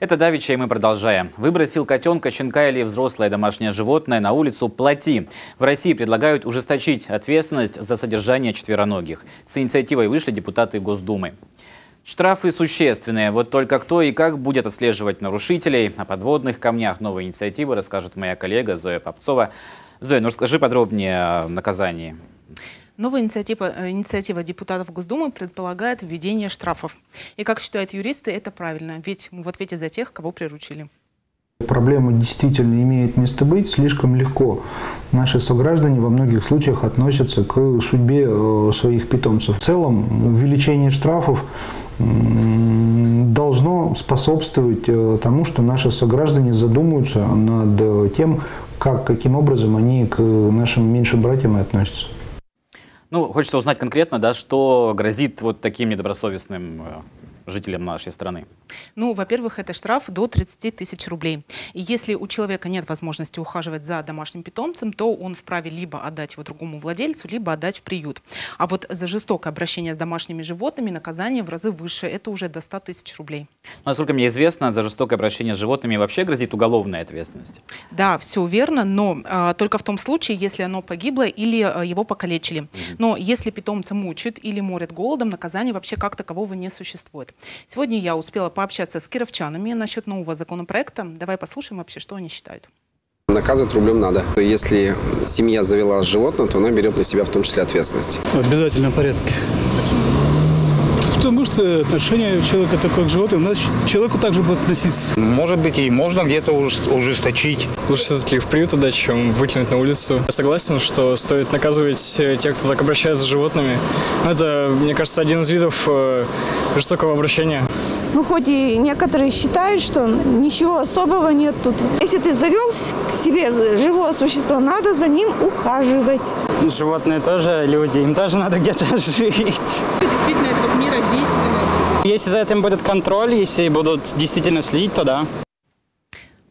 Это Давича, и мы продолжаем. Выбросил котенка, щенка или взрослое домашнее животное на улицу – плати. В России предлагают ужесточить ответственность за содержание четвероногих. С инициативой вышли депутаты Госдумы. Штрафы существенные. Вот только кто и как будет отслеживать нарушителей. О подводных камнях новой инициативы расскажет моя коллега Зоя Попцова. Зоя, ну расскажи подробнее о наказании. Новая инициатива, э, инициатива депутатов Госдумы предполагает введение штрафов. И, как считают юристы, это правильно, ведь мы в ответе за тех, кого приручили. Проблема действительно имеет место быть. Слишком легко наши сограждане во многих случаях относятся к судьбе э, своих питомцев. В целом увеличение штрафов должно способствовать э, тому, что наши сограждане задумаются над тем, как, каким образом они к нашим меньшим братьям относятся. Ну, хочется узнать конкретно, да, что грозит вот таким недобросовестным э, жителям нашей страны? Ну, во-первых, это штраф до 30 тысяч рублей. И если у человека нет возможности ухаживать за домашним питомцем, то он вправе либо отдать его другому владельцу, либо отдать в приют. А вот за жестокое обращение с домашними животными наказание в разы выше. Это уже до 100 тысяч рублей. Ну, насколько мне известно, за жестокое обращение с животными вообще грозит уголовная ответственность. Да, все верно, но а, только в том случае, если оно погибло или а, его покалечили. Mm -hmm. Но если питомца мучают или морят голодом, наказания вообще как такового не существует. Сегодня я успела пообщаться с кировчанами насчет нового законопроекта. Давай послушаем вообще, что они считают. Наказывать рублем надо. Если семья завела животное, то она берет на себя в том числе ответственность. В обязательном порядке. Почему? Потому что отношение человека такое к животным, значит, к человеку также будет относиться. Может быть, и можно где-то ужесточить. Лучше все-таки в приют отдать, чем выкинуть на улицу. Я согласен, что стоит наказывать э, тех, кто так обращается с животными. Но это, мне кажется, один из видов э, жестокого обращения. Ну, хоть и некоторые считают, что ничего особого нет тут. Если ты завел к себе живое существо, надо за ним ухаживать. Животные тоже люди, им тоже надо где-то жить. Действительно, это. Если за этим будет контроль, если будут действительно следить, то да.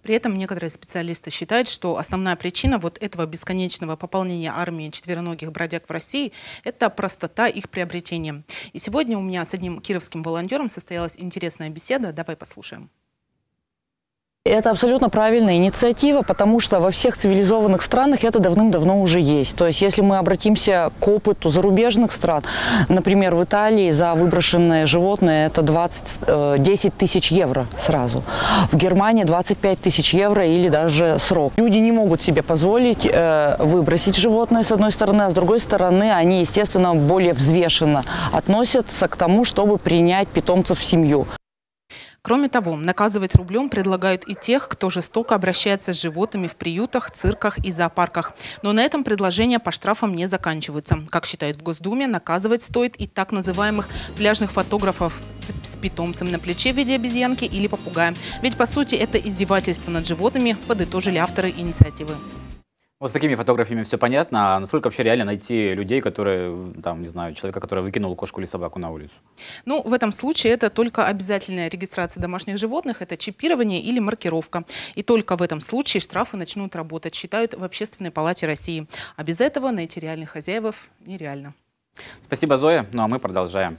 При этом некоторые специалисты считают, что основная причина вот этого бесконечного пополнения армии четвероногих бродяг в России – это простота их приобретения. И сегодня у меня с одним кировским волонтером состоялась интересная беседа. Давай послушаем. Это абсолютно правильная инициатива, потому что во всех цивилизованных странах это давным-давно уже есть. То есть если мы обратимся к опыту зарубежных стран, например, в Италии за выброшенное животное это 20, 10 э, тысяч евро сразу. В Германии 25 тысяч евро или даже срок. Люди не могут себе позволить э, выбросить животное с одной стороны, а с другой стороны они, естественно, более взвешенно относятся к тому, чтобы принять питомцев в семью. Кроме того, наказывать рублем предлагают и тех, кто жестоко обращается с животными в приютах, цирках и зоопарках. Но на этом предложения по штрафам не заканчиваются. Как считают в Госдуме, наказывать стоит и так называемых пляжных фотографов с питомцем на плече в виде обезьянки или попугая. Ведь, по сути, это издевательство над животными, подытожили авторы инициативы. Вот с такими фотографиями все понятно, а насколько вообще реально найти людей, которые, там, не знаю, человека, который выкинул кошку или собаку на улицу? Ну, в этом случае это только обязательная регистрация домашних животных, это чипирование или маркировка. И только в этом случае штрафы начнут работать, считают в Общественной палате России. А без этого найти реальных хозяев нереально. Спасибо, Зоя. Ну а мы продолжаем.